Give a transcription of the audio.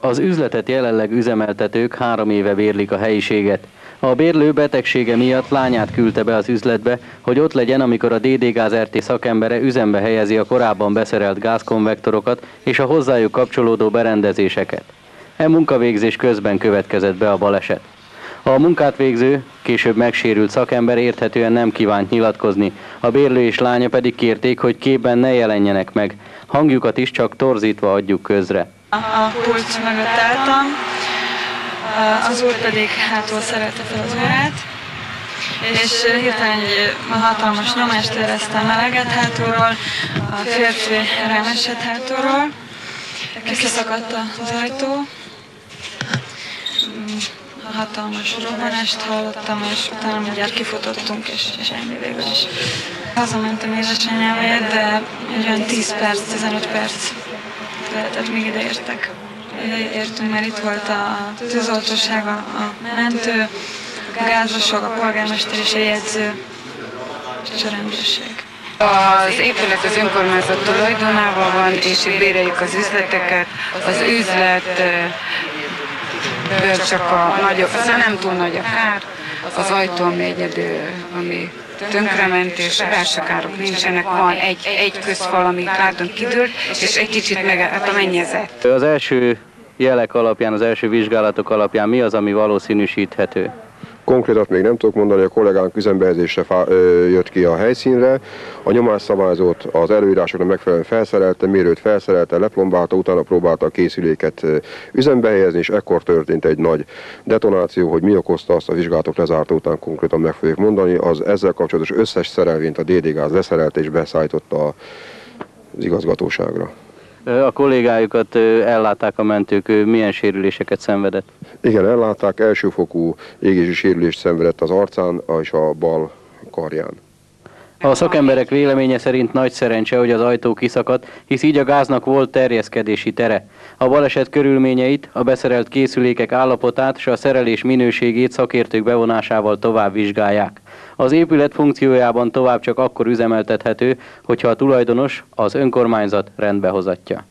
Az üzletet jelenleg üzemeltetők három éve bérlik a helyiséget. A bérlő betegsége miatt lányát küldte be az üzletbe, hogy ott legyen, amikor a DD Gáz RT szakembere üzembe helyezi a korábban beszerelt gázkonvektorokat és a hozzájuk kapcsolódó berendezéseket. E munkavégzés közben következett be a baleset. A munkát végző, később megsérült szakember érthetően nem kívánt nyilatkozni, a bérlő és lánya pedig kérték, hogy képben ne jelenjenek meg. Hangjukat is csak torzítva adjuk közre. A pult mögött álltam, az úr pedig hátul szerelte fel az órát, és hirtelen egy hatalmas nyomást éreztem meleget hátulról, a férfi rám esett hátulról, kiszakadt az ajtó, hatalmas robbanást hallottam, és utána mindjárt kifutottunk, és, ennyi végül is. Hazamentem édesanyámért, de egy olyan 10 perc, 15 perc lehetett, még ide értek. Értünk, mert itt volt a tűzoltóság, a, mentő, a gázosok, a polgármester és a jegyző, és a rendőrség. Az épület az önkormányzat tulajdonában van, és itt béreljük az üzleteket. Az üzlet csak a nagyobb, nem túl nagy a kár, az ajtó, ami egyedül, ami tönkrement, és belső károk nincsenek, van egy, egy közfal, ami látunk kidőlt, és egy kicsit meg hát a mennyezet. Az első jelek alapján, az első vizsgálatok alapján mi az, ami valószínűsíthető? Konkrétat még nem tudok mondani, a kollégánk üzembehelyezésre jött ki a helyszínre. A nyomásszabályzót az előírásoknak megfelelően felszerelte, mérőt felszerelte, leplombálta, utána próbálta a készüléket üzembe helyezni, és ekkor történt egy nagy detonáció, hogy mi okozta azt a vizsgálatok lezárta után konkrétan meg fogjuk mondani. Az ezzel kapcsolatos összes szerelvényt a DD Gáz leszerelte és beszállította az igazgatóságra. A kollégájukat ellátták a mentők, milyen sérüléseket szenvedett? Igen, ellátták, elsőfokú égési sérülést szenvedett az arcán és a bal karján. A szakemberek véleménye szerint nagy szerencse, hogy az ajtó kiszakadt, hisz így a gáznak volt terjeszkedési tere. A baleset körülményeit, a beszerelt készülékek állapotát és a szerelés minőségét szakértők bevonásával tovább vizsgálják. Az épület funkciójában tovább csak akkor üzemeltethető, hogyha a tulajdonos, az önkormányzat rendbehozatja.